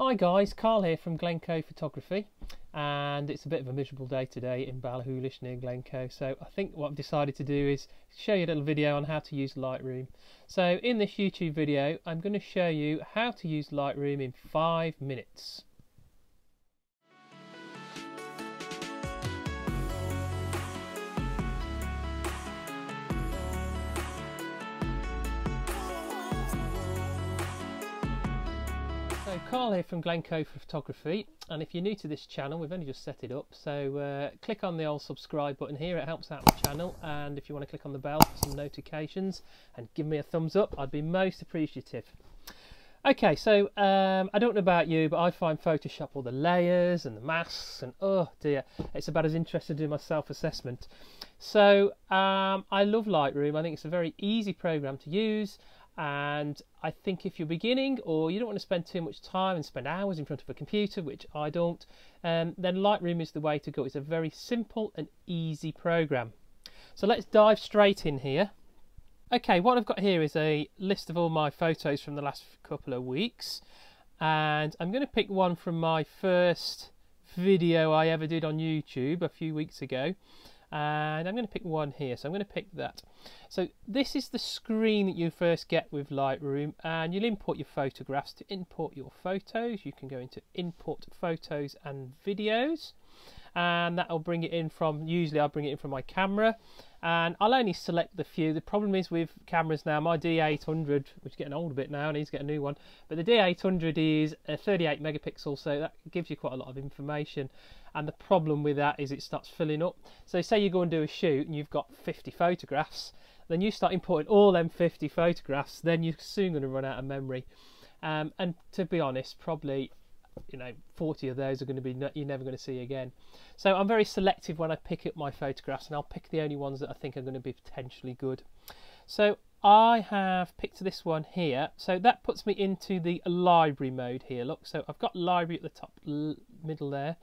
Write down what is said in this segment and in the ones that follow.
Hi guys, Karl here from Glencoe Photography and it's a bit of a miserable day today in Ballachulish near Glencoe so I think what I've decided to do is show you a little video on how to use Lightroom. So in this YouTube video I'm going to show you how to use Lightroom in 5 minutes. Karl here from Glencoe for Photography and if you're new to this channel we've only just set it up so uh, click on the old subscribe button here it helps out the channel and if you want to click on the bell for some notifications and give me a thumbs up I'd be most appreciative. Okay so um, I don't know about you but I find Photoshop all the layers and the masks and oh dear it's about as interested in my self-assessment. So um, I love Lightroom I think it's a very easy program to use and I think if you're beginning or you don't want to spend too much time and spend hours in front of a computer, which I don't, um, then Lightroom is the way to go. It's a very simple and easy program. So let's dive straight in here. Okay, what I've got here is a list of all my photos from the last couple of weeks. And I'm going to pick one from my first video I ever did on YouTube a few weeks ago and I'm going to pick one here so I'm going to pick that. So this is the screen that you first get with Lightroom and you'll import your photographs to import your photos. You can go into import photos and videos and that'll bring it in from usually I'll bring it in from my camera. And I'll only select the few. The problem is with cameras now my D800 which is getting old a bit now I need to get a new one but the D800 is a 38 megapixel so that gives you quite a lot of information. And the problem with that is it starts filling up. So say you go and do a shoot and you've got 50 photographs then you start importing all them 50 photographs then you're soon going to run out of memory. Um, and to be honest probably you know 40 of those are going to be you're never going to see again. So I'm very selective when I pick up my photographs and I'll pick the only ones that I think are going to be potentially good. So I have picked this one here. So that puts me into the library mode here. Look so I've got library at the top middle there.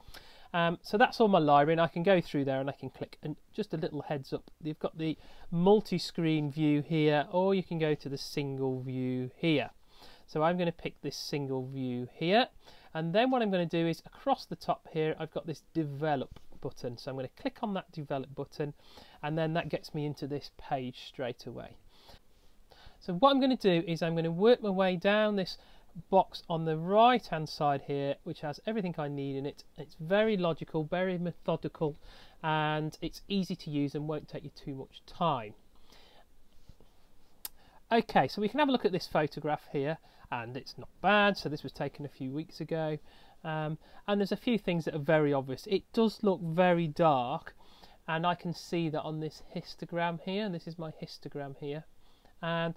Um, so that's all my library and I can go through there and I can click and just a little heads up you've got the multi-screen view here or you can go to the single view here. So I'm going to pick this single view here and then what I'm going to do is across the top here I've got this develop button. So I'm going to click on that develop button and then that gets me into this page straight away. So what I'm going to do is I'm going to work my way down this box on the right hand side here which has everything I need in it. It's very logical very methodical and it's easy to use and won't take you too much time okay so we can have a look at this photograph here and it's not bad. So this was taken a few weeks ago. Um, and there's a few things that are very obvious. It does look very dark and I can see that on this histogram here and this is my histogram here. And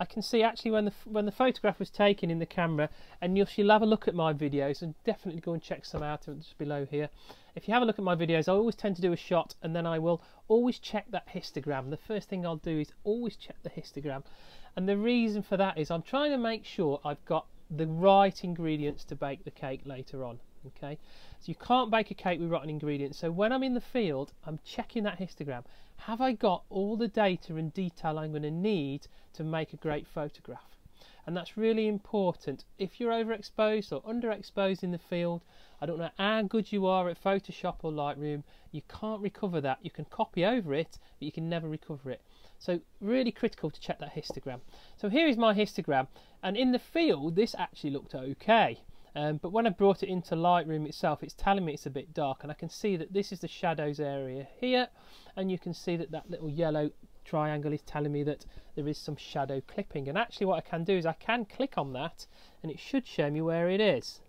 I can see actually when the when the photograph was taken in the camera, and you'll, you'll have a look at my videos and definitely go and check some out just below here. If you have a look at my videos, I always tend to do a shot and then I will always check that histogram. The first thing I'll do is always check the histogram, and the reason for that is I'm trying to make sure I've got the right ingredients to bake the cake later on okay? So you can't bake a cake with rotten ingredients. So when I'm in the field I'm checking that histogram. Have I got all the data and detail I'm going to need to make a great photograph? And that's really important. If you're overexposed or underexposed in the field I don't know how good you are at Photoshop or Lightroom you can't recover that. You can copy over it but you can never recover it. So really critical to check that histogram. So here is my histogram and in the field this actually looked okay um, but when I brought it into Lightroom itself, it's telling me it's a bit dark, and I can see that this is the shadows area here, and you can see that that little yellow triangle is telling me that there is some shadow clipping. And actually what I can do is I can click on that, and it should show me where it is.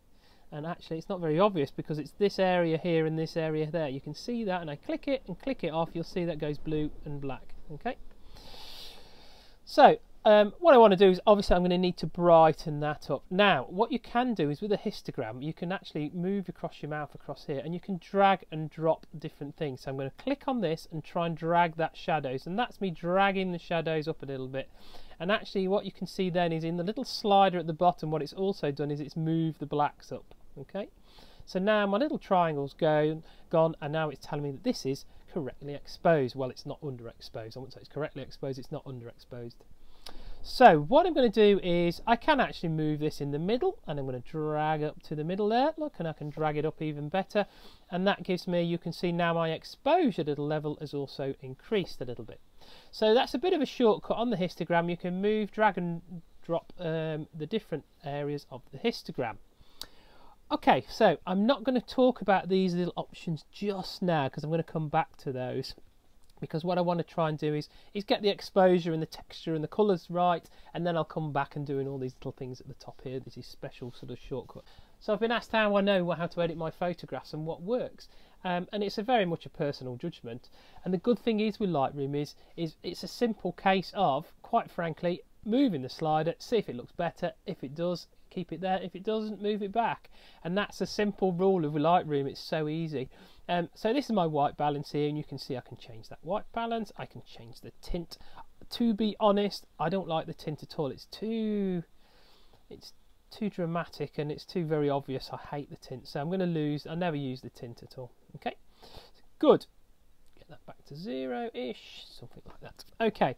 And actually it's not very obvious because it's this area here and this area there. You can see that, and I click it and click it off, you'll see that goes blue and black. Okay. So um, what I want to do is obviously I'm going to need to brighten that up. Now, what you can do is with a histogram, you can actually move across your mouth across here and you can drag and drop different things. So I'm going to click on this and try and drag that shadows and that's me dragging the shadows up a little bit. And actually what you can see then is in the little slider at the bottom, what it's also done is it's moved the blacks up. Okay. So now my little triangle's go, gone and now it's telling me that this is correctly exposed. Well, it's not underexposed. I wouldn't say it's correctly exposed, it's not underexposed. So what I'm going to do is I can actually move this in the middle and I'm going to drag up to the middle there. Look, and I can drag it up even better. And that gives me, you can see now my exposure to the level has also increased a little bit. So that's a bit of a shortcut on the histogram. You can move, drag and drop um, the different areas of the histogram. Okay, so I'm not going to talk about these little options just now because I'm going to come back to those because what I want to try and do is is get the exposure and the texture and the colours right and then I'll come back and doing all these little things at the top here this is special sort of shortcut. So I've been asked how I know how to edit my photographs and what works um, and it's a very much a personal judgment. And the good thing is with Lightroom is is it's a simple case of quite frankly moving the slider see if it looks better. If it does keep it there if it doesn't move it back and that's a simple rule of Lightroom it's so easy um, so this is my white balance here and you can see I can change that white balance. I can change the tint. To be honest, I don't like the tint at all. It's too, it's too dramatic and it's too very obvious. I hate the tint. So I'm going to lose, I never use the tint at all. Okay, good. Get that back to zero-ish, something like that. Okay,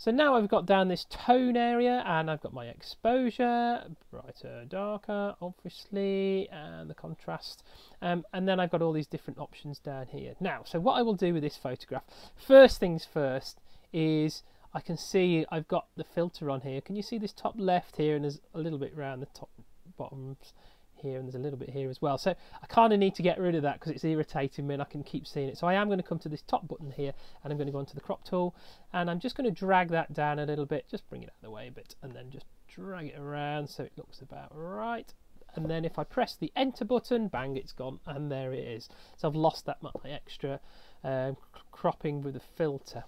so now I've got down this tone area and I've got my exposure, brighter, darker, obviously, and the contrast. Um, and then I've got all these different options down here. Now, so what I will do with this photograph, first things first, is I can see I've got the filter on here. Can you see this top left here and there's a little bit around the top bottoms here and there's a little bit here as well. So I kind of need to get rid of that because it's irritating me and I can keep seeing it. So I am going to come to this top button here and I'm going to go onto the crop tool and I'm just going to drag that down a little bit, just bring it out of the way a bit and then just drag it around so it looks about right. And then if I press the enter button, bang, it's gone and there it is. So I've lost that my extra um, cropping with the filter.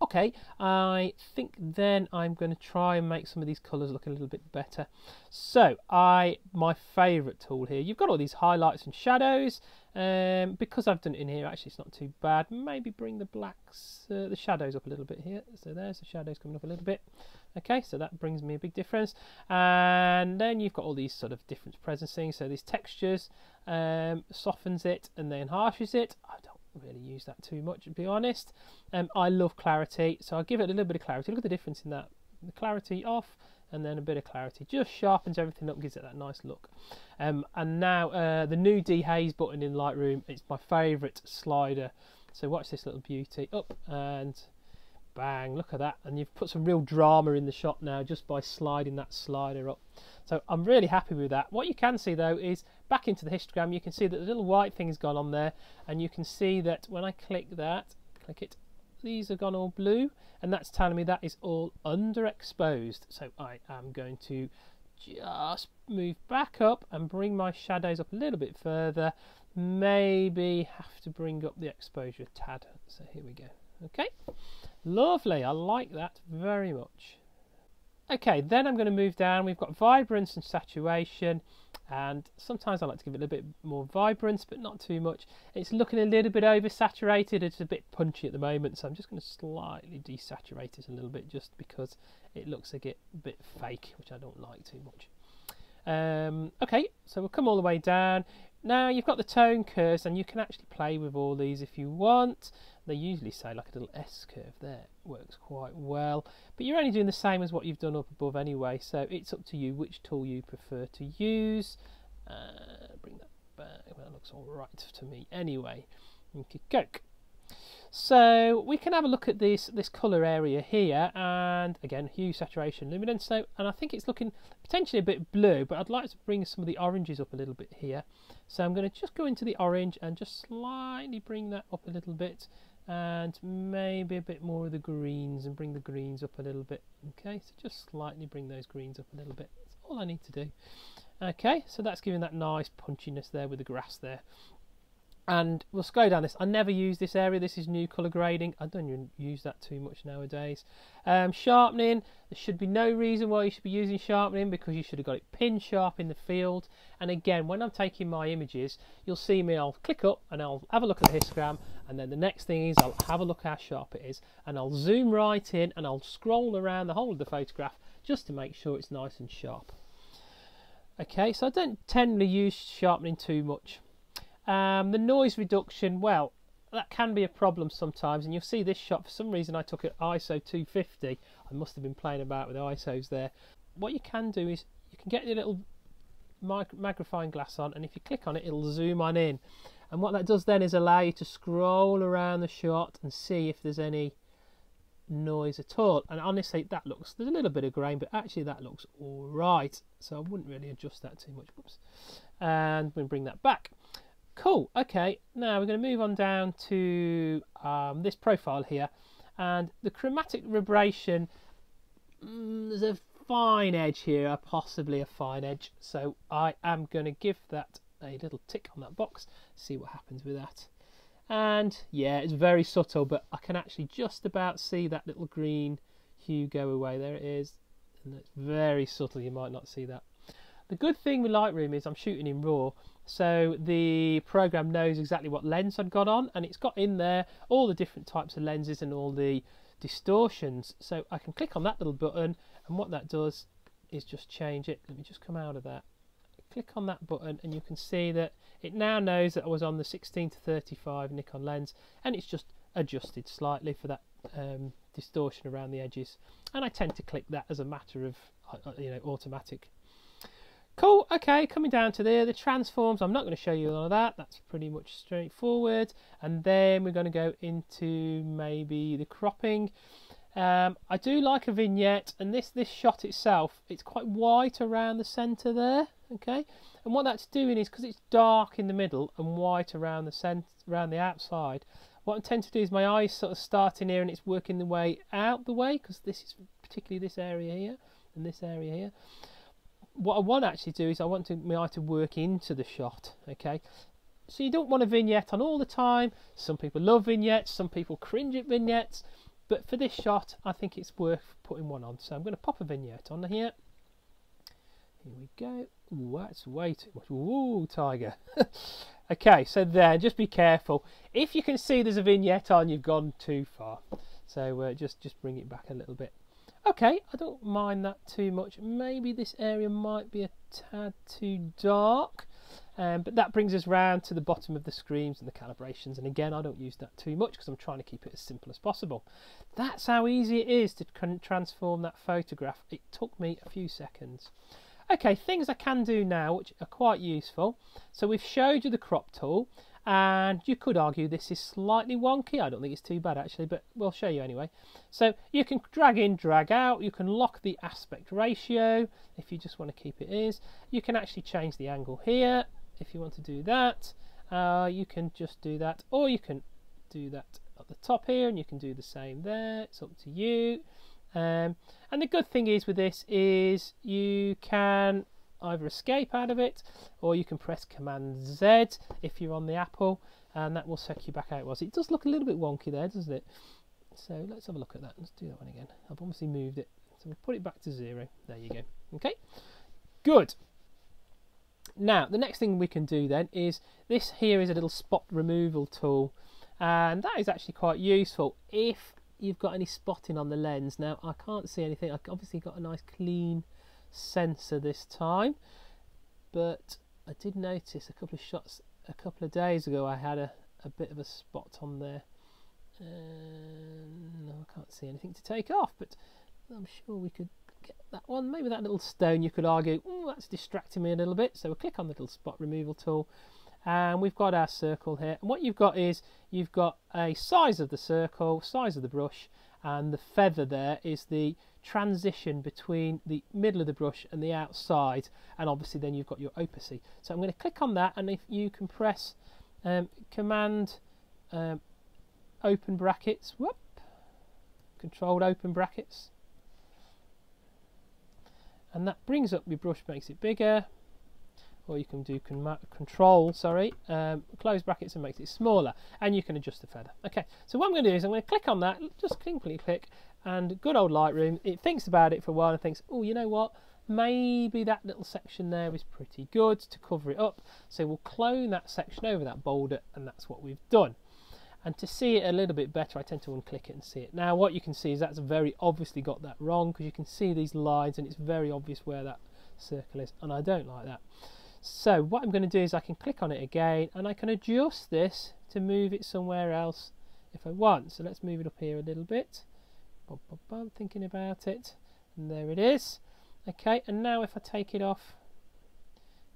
Okay, I think then I'm going to try and make some of these colours look a little bit better. So, I my favourite tool here, you've got all these highlights and shadows. Um, because I've done it in here, actually it's not too bad. Maybe bring the blacks, uh, the shadows up a little bit here. So there's the shadows coming up a little bit. Okay, so that brings me a big difference. And then you've got all these sort of different presencing. So these textures um, softens it and then harshes it. I don't really use that too much to be honest. Um, I love clarity so I'll give it a little bit of clarity. Look at the difference in that. The clarity off and then a bit of clarity. Just sharpens everything up gives it that nice look. Um, and now uh, the new dehaze button in Lightroom it's my favorite slider. So watch this little beauty. Up and bang look at that. And you've put some real drama in the shot now just by sliding that slider up. So I'm really happy with that. What you can see though is back into the histogram, you can see that the little white thing has gone on there, and you can see that when I click that, click it, these have gone all blue, and that's telling me that is all underexposed. So I am going to just move back up and bring my shadows up a little bit further. Maybe have to bring up the exposure a tad. So here we go. Okay, lovely. I like that very much. Okay, then I'm going to move down. We've got vibrance and saturation and sometimes I like to give it a little bit more vibrance but not too much it's looking a little bit oversaturated it's a bit punchy at the moment so I'm just going to slightly desaturate it a little bit just because it looks a bit, a bit fake which I don't like too much um, okay so we'll come all the way down now you've got the tone curves and you can actually play with all these if you want. They usually say like a little S curve there works quite well but you're only doing the same as what you've done up above anyway so it's up to you which tool you prefer to use. Uh, bring that back. That looks all right to me anyway. Okay coke so we can have a look at this this color area here and again hue saturation luminance. So and I think it's looking potentially a bit blue but I'd like to bring some of the oranges up a little bit here. So I'm going to just go into the orange and just slightly bring that up a little bit and maybe a bit more of the greens and bring the greens up a little bit. Okay so just slightly bring those greens up a little bit. That's all I need to do. Okay so that's giving that nice punchiness there with the grass there and we'll scroll down this. I never use this area. This is new colour grading. I don't even use that too much nowadays. Um, sharpening. There should be no reason why you should be using sharpening because you should have got it pin sharp in the field. And again, when I'm taking my images, you'll see me. I'll click up and I'll have a look at the histogram. And then the next thing is I'll have a look how sharp it is. And I'll zoom right in and I'll scroll around the whole of the photograph just to make sure it's nice and sharp. Okay, so I don't tend to use sharpening too much. Um, the noise reduction, well, that can be a problem sometimes and you'll see this shot. For some reason I took it ISO 250 I must have been playing about with ISOs there. What you can do is you can get your little magnifying glass on and if you click on it it'll zoom on in. And what that does then is allow you to scroll around the shot and see if there's any noise at all. And honestly that looks there's a little bit of grain but actually that looks all right. So I wouldn't really adjust that too much. Whoops. and we bring that back cool okay. Now we're going to move on down to um, this profile here. And the chromatic aberration mm, there's a fine edge here possibly a fine edge. So I am going to give that a little tick on that box see what happens with that. And yeah it's very subtle but I can actually just about see that little green hue go away. There it is. And it's very subtle you might not see that. The good thing with Lightroom is I'm shooting in RAW so the program knows exactly what lens I've got on and it's got in there all the different types of lenses and all the distortions. So I can click on that little button and what that does is just change it. Let me just come out of that. Click on that button and you can see that it now knows that I was on the 16 to 35 Nikon lens and it's just adjusted slightly for that um, distortion around the edges. And I tend to click that as a matter of uh, you know automatic cool okay coming down to there the transforms I'm not going to show you all of that that's pretty much straightforward. And then we're going to go into maybe the cropping. Um, I do like a vignette and this this shot itself it's quite white around the center there okay? And what that's doing is because it's dark in the middle and white around the center around the outside what I tend to do is my eyes sort of starting here and it's working the way out the way because this is particularly this area here and this area here what I want to actually do is I want to, my eye to work into the shot okay so you don't want a vignette on all the time some people love vignettes some people cringe at vignettes but for this shot I think it's worth putting one on so I'm going to pop a vignette on here here we go Ooh, that's way too much. Ooh, tiger. okay, so there, just be careful. If you can see there's a vignette on, you've gone too far. So uh, just, just bring it back a little bit. Okay, I don't mind that too much. Maybe this area might be a tad too dark. Um, but that brings us round to the bottom of the screens and the calibrations. And again, I don't use that too much because I'm trying to keep it as simple as possible. That's how easy it is to transform that photograph. It took me a few seconds. Okay, things I can do now which are quite useful. So we've showed you the crop tool and you could argue this is slightly wonky. I don't think it's too bad actually, but we'll show you anyway. So you can drag in, drag out. You can lock the aspect ratio if you just want to keep it is. You can actually change the angle here if you want to do that. Uh, you can just do that or you can do that at the top here and you can do the same there. It's up to you. Um, and the good thing is with this is you can either escape out of it or you can press Command Z if you're on the Apple and that will suck you back out. Was it does look a little bit wonky there, doesn't it? So let's have a look at that. Let's do that one again. I've obviously moved it. So we'll put it back to zero. There you go. Okay, good. Now, the next thing we can do then is this here is a little spot removal tool and that is actually quite useful if you've got any spotting on the lens. Now I can't see anything. I've obviously got a nice clean sensor this time, but I did notice a couple of shots a couple of days ago I had a, a bit of a spot on there. And no, I can't see anything to take off, but I'm sure we could get that one. Maybe that little stone you could argue, that's distracting me a little bit. So we'll click on the little spot removal tool and we've got our circle here and what you've got is you've got a size of the circle size of the brush and the feather there is the transition between the middle of the brush and the outside and obviously then you've got your opacity. So I'm going to click on that and if you can press um, command um, open brackets whoop controlled open brackets. And that brings up your brush makes it bigger or you can do control, sorry, um, close brackets and makes it smaller, and you can adjust the feather. Okay, so what I'm going to do is I'm going to click on that, just simply click, and good old Lightroom, it thinks about it for a while and thinks, oh, you know what, maybe that little section there is pretty good to cover it up, so we'll clone that section over that boulder, and that's what we've done. And to see it a little bit better, I tend to unclick it and see it. Now, what you can see is that's very obviously got that wrong, because you can see these lines, and it's very obvious where that circle is, and I don't like that. So what I'm going to do is I can click on it again and I can adjust this to move it somewhere else if I want. So let's move it up here a little bit. Bob, bob, bob, thinking about it. And there it is. Okay, and now if I take it off,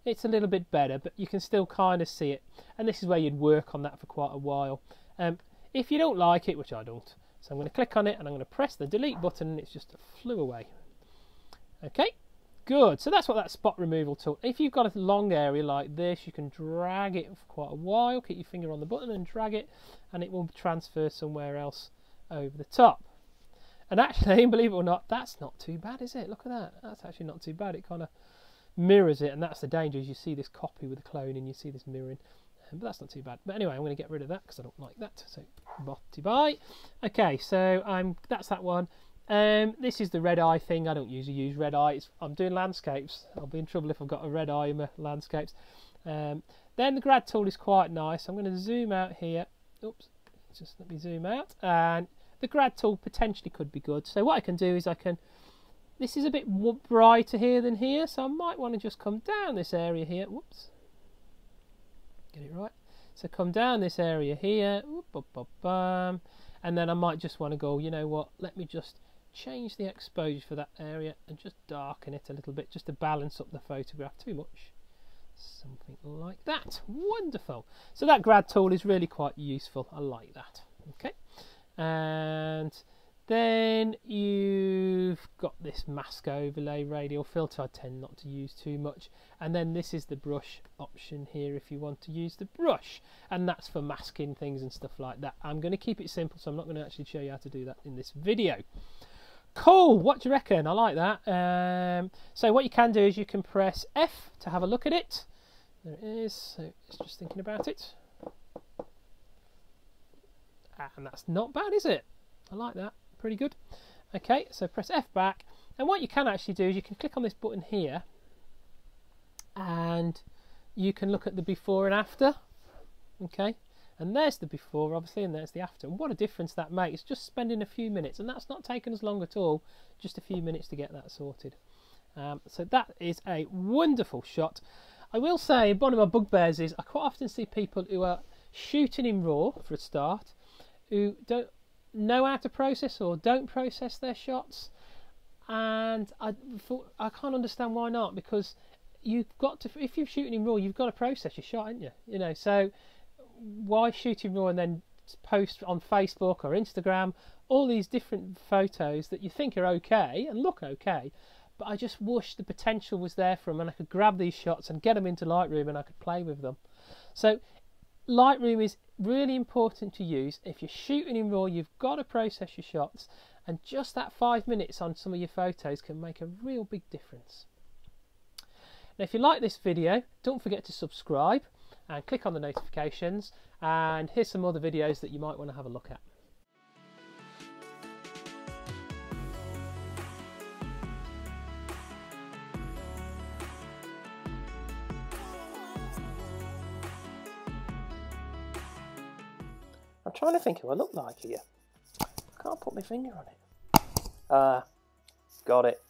it's a little bit better, but you can still kind of see it. And this is where you'd work on that for quite a while. Um, if you don't like it, which I don't, so I'm going to click on it and I'm going to press the delete button and it's just flew away. Okay, good. So that's what that spot removal tool. If you've got a long area like this, you can drag it for quite a while. Keep your finger on the button and drag it and it will transfer somewhere else over the top. And actually, believe it or not, that's not too bad, is it? Look at that. That's actually not too bad. It kind of mirrors it, and that's the danger. Is you see this copy with the clone, and you see this mirroring. Um, but that's not too bad. But anyway, I'm going to get rid of that because I don't like that. So, bye. Okay, so I'm that's that one. Um, this is the red eye thing. I don't usually use red eye. I'm doing landscapes. I'll be in trouble if I've got a red eye in my landscapes. Um, then the grad tool is quite nice. I'm going to zoom out here. Oops, just let me zoom out. And the grad tool potentially could be good. So what I can do is I can this is a bit brighter here than here, so I might want to just come down this area here. Whoops. Get it right. So come down this area here. And then I might just want to go, you know what, let me just change the exposure for that area and just darken it a little bit just to balance up the photograph too much. Something like that. Wonderful. So that grad tool is really quite useful. I like that. Okay. And then you've got this mask overlay radial filter I tend not to use too much and then this is the brush option here if you want to use the brush and that's for masking things and stuff like that. I'm going to keep it simple so I'm not going to actually show you how to do that in this video. Cool, what do you reckon? I like that. Um, so what you can do is you can press F to have a look at it. There it is, so it's just thinking about it. And that's not bad, is it? I like that pretty good. Okay, so press F back, and what you can actually do is you can click on this button here, and you can look at the before and after. Okay, and there's the before, obviously, and there's the after. And what a difference that makes, just spending a few minutes, and that's not taken as long at all, just a few minutes to get that sorted. Um, so that is a wonderful shot. I will say, one of my bugbears is I quite often see people who are shooting in RAW for a start, who don't know how to process or don't process their shots and I I can't understand why not because you've got to if you're shooting in raw you've got to process your shot haven't you you know so why shoot in raw and then post on Facebook or Instagram all these different photos that you think are okay and look okay but I just wish the potential was there for them and I could grab these shots and get them into Lightroom and I could play with them so Lightroom is really important to use. If you're shooting in RAW, you've got to process your shots, and just that five minutes on some of your photos can make a real big difference. Now, if you like this video, don't forget to subscribe and click on the notifications, and here's some other videos that you might want to have a look at. I'm trying to think who I look like here. I can't put my finger on it. Ah, uh, got it.